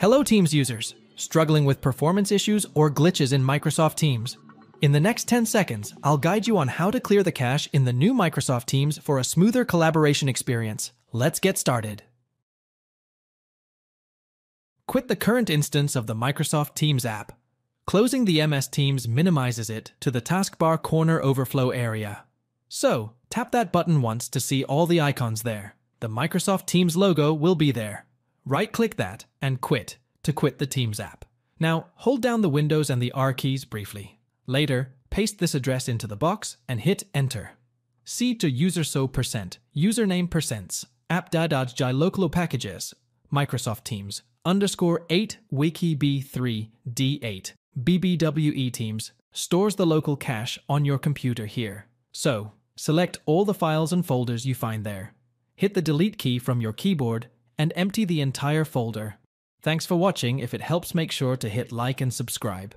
Hello Teams users, struggling with performance issues or glitches in Microsoft Teams. In the next 10 seconds, I'll guide you on how to clear the cache in the new Microsoft Teams for a smoother collaboration experience. Let's get started. Quit the current instance of the Microsoft Teams app. Closing the MS Teams minimizes it to the taskbar corner overflow area. So, tap that button once to see all the icons there. The Microsoft Teams logo will be there. Right-click that and quit to quit the Teams app. Now, hold down the Windows and the R keys briefly. Later, paste this address into the box and hit Enter. C to user so percent, username percents, app dadajjai local packages, Microsoft Teams, underscore 8 wiki b3 d8 bbwe teams stores the local cache on your computer here. So, select all the files and folders you find there. Hit the delete key from your keyboard and empty the entire folder. Thanks for watching. If it helps, make sure to hit like and subscribe.